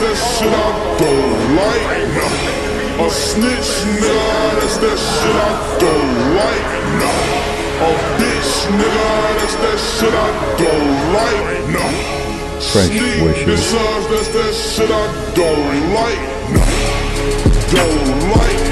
that shit I don't like. Nah. A snitch, nigga, that's that shit I don't like. Nah. A bitch, nigga, that's that shit I don't like. Nah. French Sneak wishes. Besides, that's that shit I don't like. Nah. Don't like, don't like.